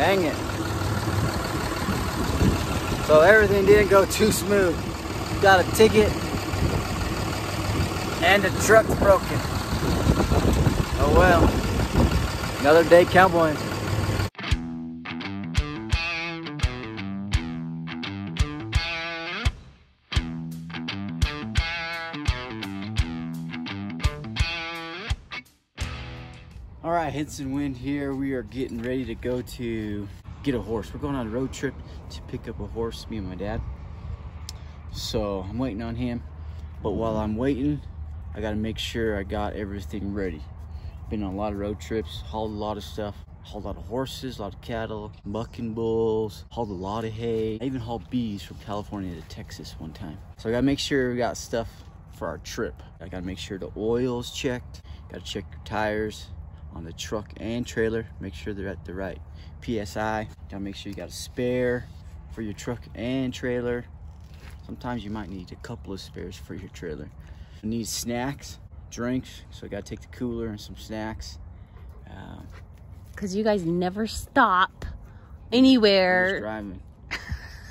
Dang it. So everything didn't go too smooth. Got a ticket and the truck's broken. Oh well. Another day cowboying. All right, Henson Winn here. We are getting ready to go to get a horse. We're going on a road trip to pick up a horse, me and my dad. So I'm waiting on him. But while I'm waiting, I gotta make sure I got everything ready. Been on a lot of road trips, hauled a lot of stuff. Hauled a lot of horses, a lot of cattle, bucking bulls, hauled a lot of hay. I even hauled bees from California to Texas one time. So I gotta make sure we got stuff for our trip. I gotta make sure the oil's checked. Gotta check your tires on the truck and trailer. Make sure they're at the right PSI. Gotta make sure you got a spare for your truck and trailer. Sometimes you might need a couple of spares for your trailer. You need snacks, drinks, so I gotta take the cooler and some snacks. Um, Because you guys never stop anywhere. driving.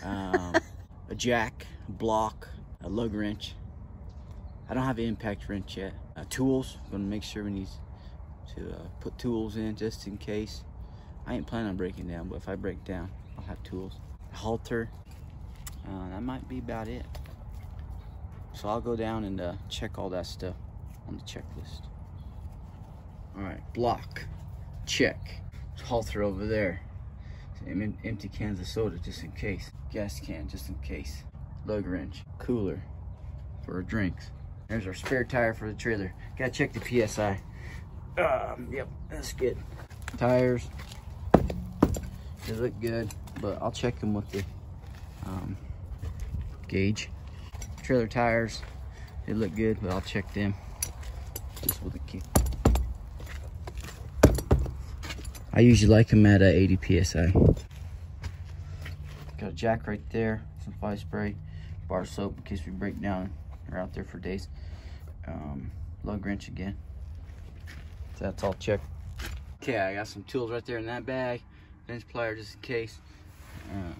Um, a jack, a block, a lug wrench. I don't have an impact wrench yet. Uh, tools. I'm gonna make sure we need to uh, put tools in just in case. I ain't planning on breaking down, but if I break down, I'll have tools. Halter. Uh, that might be about it. So I'll go down and uh, check all that stuff on the checklist. All right, block, check. Halter over there. Em- empty cans of soda just in case. Gas can just in case. Lug wrench. Cooler for our drinks. There's our spare tire for the trailer. Gotta check the PSI. Um, yep, that's good. Tires. They look good, but I'll check them with the um, gauge. Trailer tires. They look good, but I'll check them just with the key. I usually like them at uh, 80 psi. Got a jack right there, some fly spray, bar soap in case we break down. We're out there for days. Um, lug wrench again. That's all checked. Okay, I got some tools right there in that bag. Bench plier just in case. Uh,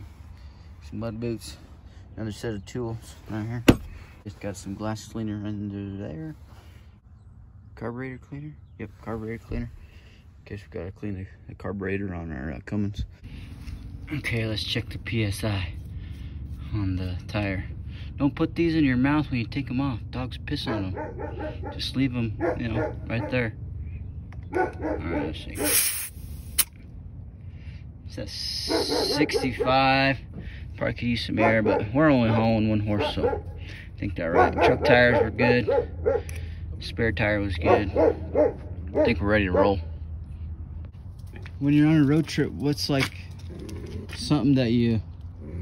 some mud boots. Another set of tools right here. Just got some glass cleaner under there. Carburetor cleaner. Yep, carburetor cleaner. In case we gotta clean the, the carburetor on our uh, Cummins. Okay, let's check the PSI on the tire. Don't put these in your mouth when you take them off. Dogs piss on them. Just leave them, you know, right there. Alright, let's see. It says 65. Probably could use some air, but we're only hauling one horse, so I think they're right. Truck tires were good. Spare tire was good. I think we're ready to roll. When you're on a road trip, what's like something that you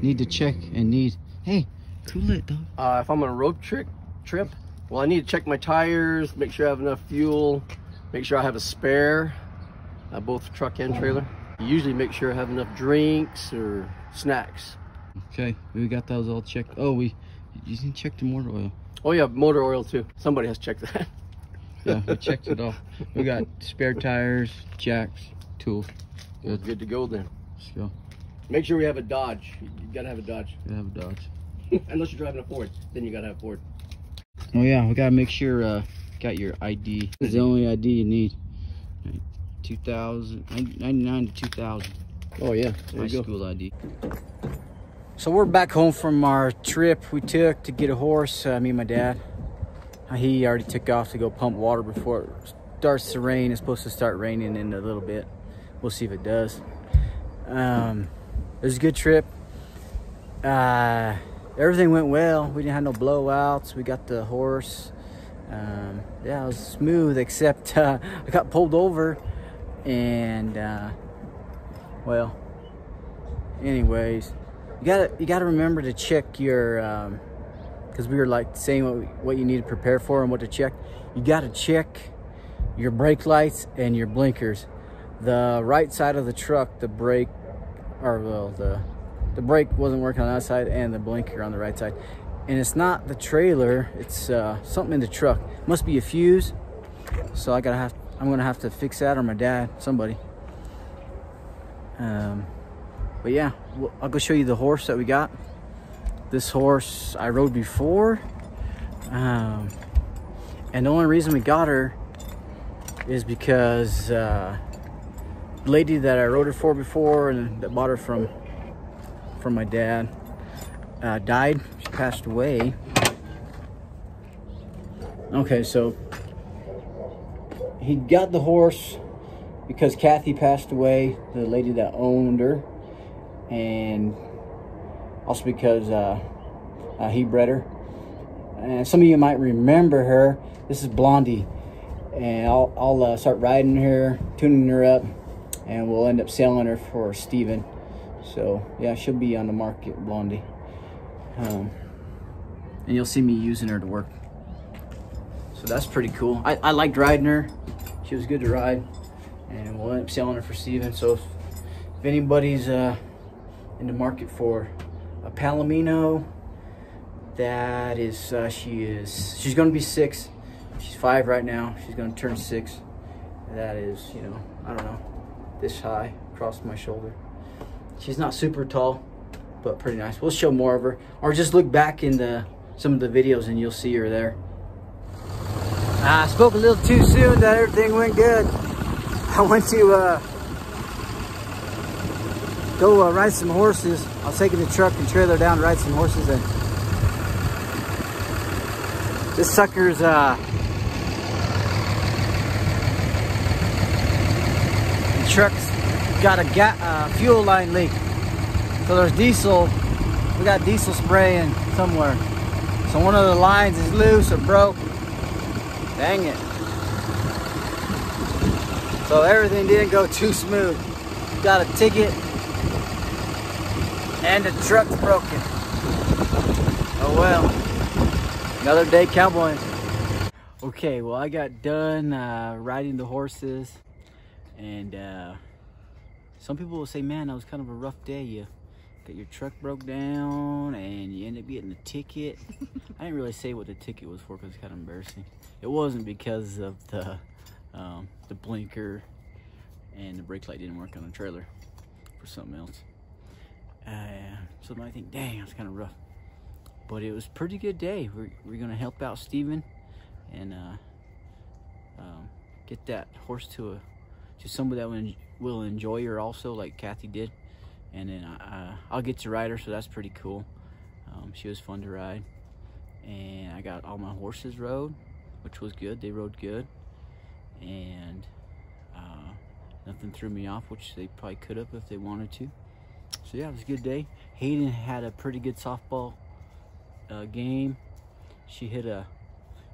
need to check and need? Hey, cool it, dog. Uh, if I'm on a road trip, trip, well, I need to check my tires, make sure I have enough fuel, make sure I have a spare, uh, both truck and trailer. Usually make sure I have enough drinks or snacks. Okay, we got those all checked. Oh, we you didn't check the motor oil. Oh yeah, motor oil too. Somebody has checked that. Yeah, we checked it all. We got spare tires, jacks, tools. Good. Good to go then. Let's go. Make sure we have a Dodge. You gotta have a Dodge. We have a Dodge. Unless you're driving a Ford, then you gotta have Ford. Oh yeah, we gotta make sure uh got your ID. It's the only ID you need. 2000, 99 to 2000. Oh yeah, there My you go. school ID. So we're back home from our trip we took to get a horse. Uh, me and my dad. Uh, He already took off to go pump water before it starts to rain. It's supposed to start raining in a little bit. We'll see if it does. Um, it was a good trip. Uh, everything went well. We didn't have no blowouts. We got the horse. Um, yeah, it was smooth, except uh, I got pulled over, and uh, well, anyways, you gotta you gotta remember to check your because we were like saying what, what you need to prepare for and what to check. You gotta check your brake lights and your blinkers. The right side of the truck, the brake, or well, the the brake wasn't working on that side, and the blinker on the right side. And it's not the trailer; it's uh, something in the truck. Must be a fuse. So I gotta have. I'm gonna have to fix that, or my dad, somebody. Um, but yeah, I'll go show you the horse that we got. This horse I rode before. Um, and the only reason we got her is because uh, the lady that I rode her for before and that bought her from from my dad uh, died. Passed away. Okay, so he got the horse because Kathy passed away, the lady that owned her, and also because uh, uh, he bred her. And some of you might remember her. This is Blondie, and I'll, I'll uh, start riding her, tuning her up, and we'll end up selling her for Steven. So yeah, she'll be on the market, Blondie. Um, and you'll see me using her to work. So that's pretty cool. I, I liked riding her. She was good to ride. And we'll end up selling her for Steven. So if, if anybody's uh, in the market for a Palomino, that is, uh, she is, she's gonna be six. She's five right now. She's gonna turn six. That is, you know, I don't know, this high across my shoulder. She's not super tall, but pretty nice. We'll show more of her. Or just look back in the some of the videos and you'll see her there. I spoke a little too soon that everything went good. I went to uh, go uh, ride some horses. I was taking the truck and trailer down to ride some horses and this sucker's uh, the truck's got a uh, fuel line leak. So there's diesel, we got diesel spraying somewhere. So one of the lines is loose or broke. Dang it. So everything didn't go too smooth. Got a ticket and the truck's broken. Oh well. Another day cowboying. Okay, well I got done uh, riding the horses and uh, some people will say, man, that was kind of a rough day. You got your truck broke down and you end up getting a ticket. I didn't really say what the ticket was for because it's kind of embarrassing. It wasn't because of the um, the blinker and the brake light didn't work on the trailer for something else. Uh, so I think, dang, that's kind of rough. But it was pretty good day. We're, we're going to help out Steven and uh, um, get that horse to a to somebody that will enjoy her also, like Kathy did. And then uh, I'll get to ride her, so that's pretty cool. Um, she was fun to ride. And I got all my horses rode, which was good. They rode good. And uh, nothing threw me off, which they probably could have if they wanted to. So yeah, it was a good day. Hayden had a pretty good softball uh, game. She hit a,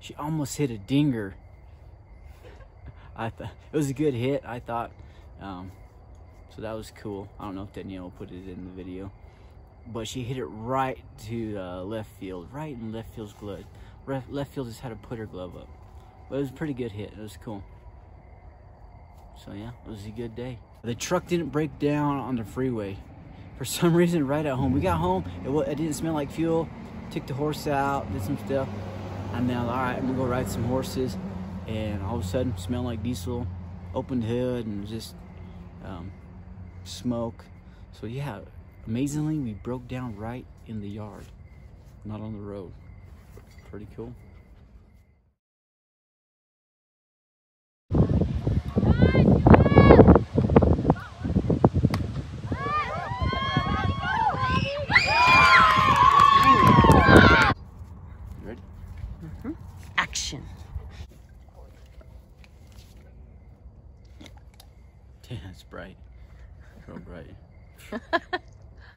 she almost hit a dinger I thought it was a good hit. I thought, um, so that was cool. I don't know if Danielle put it in the video, but she hit it right to uh, left field, right in left field's glove. Left field just had to put her glove up, but it was a pretty good hit. It was cool. So yeah, it was a good day. The truck didn't break down on the freeway. For some reason, right at home. We got home, it, it didn't smell like fuel. Took the horse out, did some stuff. And then, all right, I'm gonna go ride some horses and all of a sudden smell like diesel opened hood and just um, smoke. So yeah amazingly we broke down right in the yard not on the road. Pretty cool